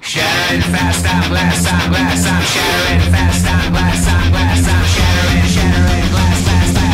Shattering fast, I'm glass, I'm glass, I'm shattering fast, I'm glass, I'm glass, I'm shattering, shattering glass, glass.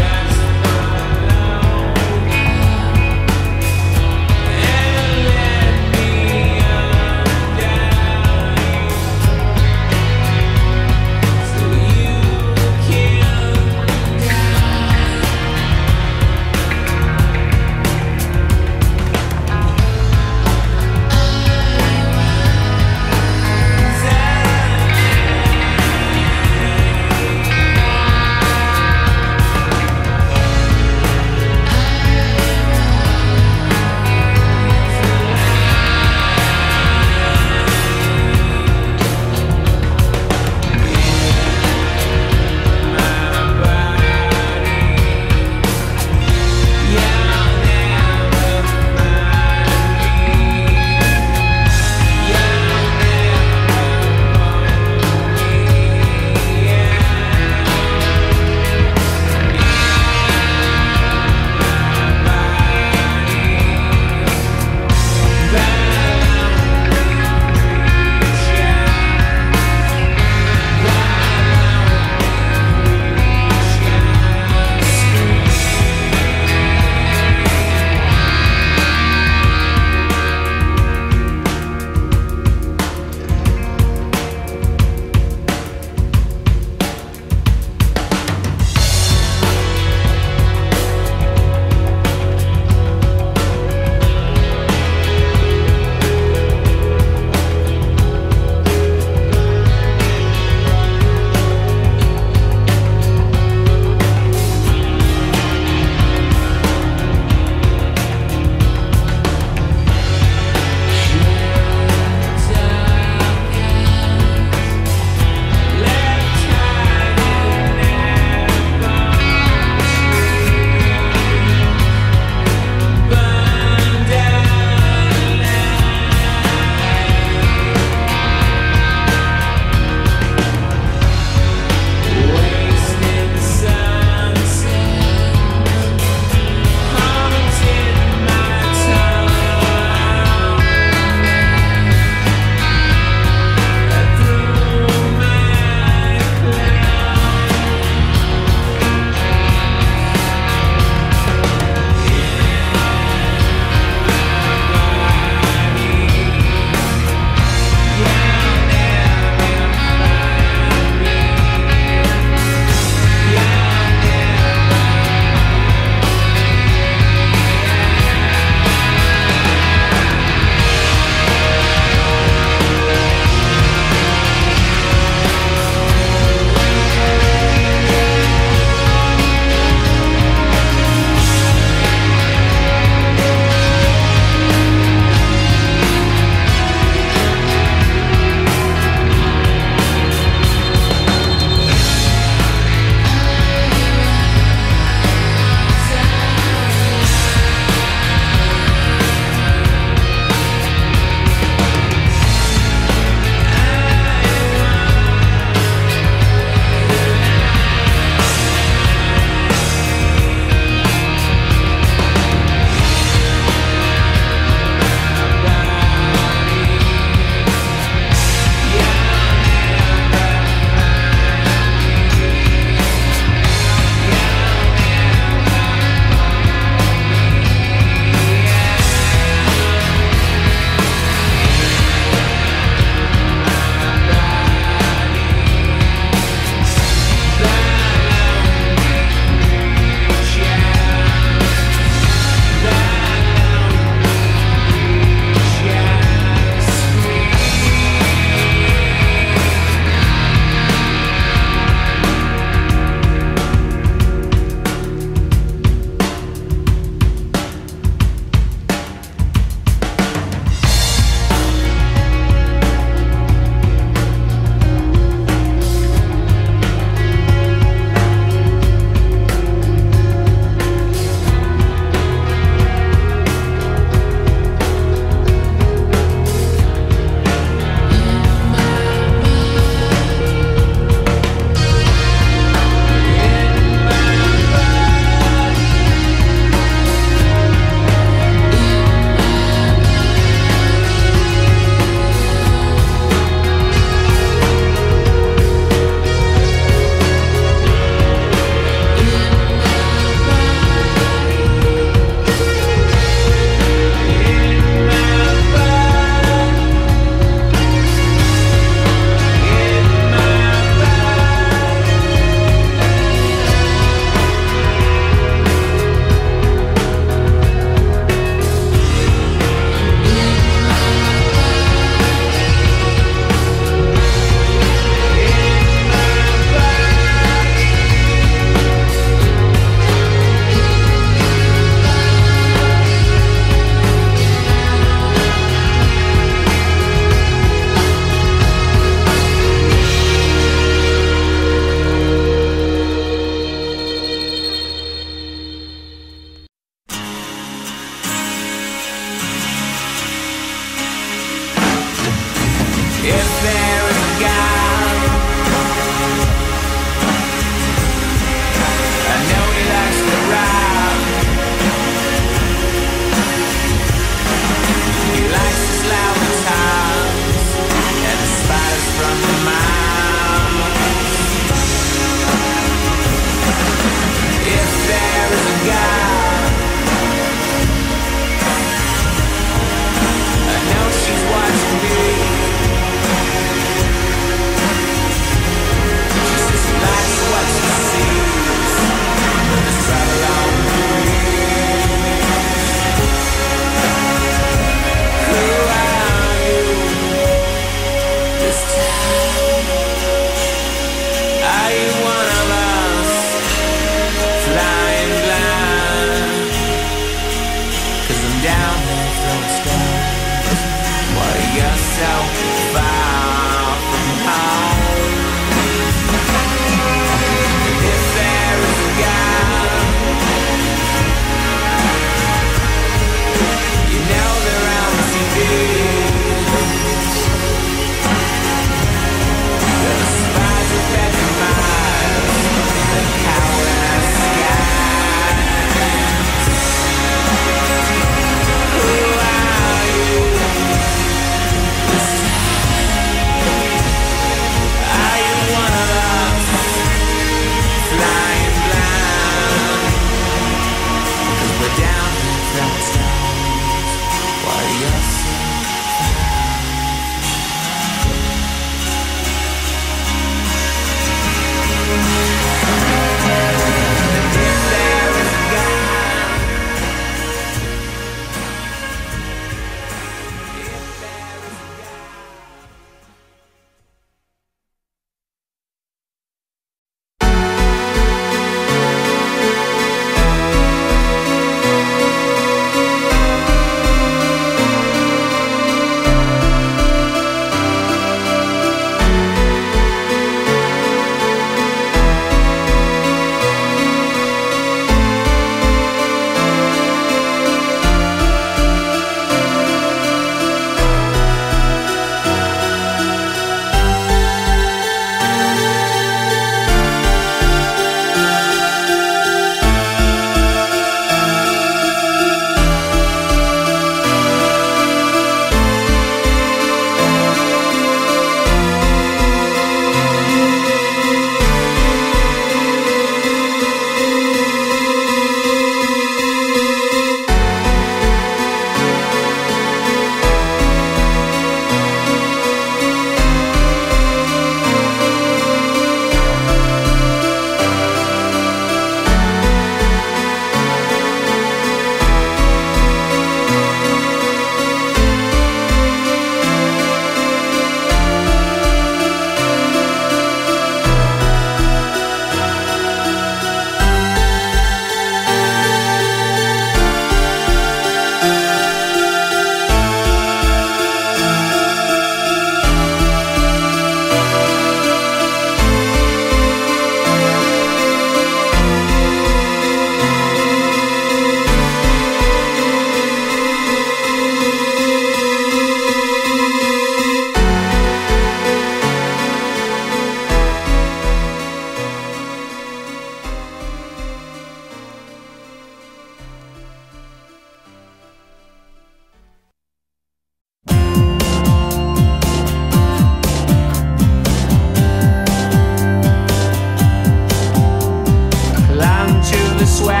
the swag.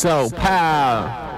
So power.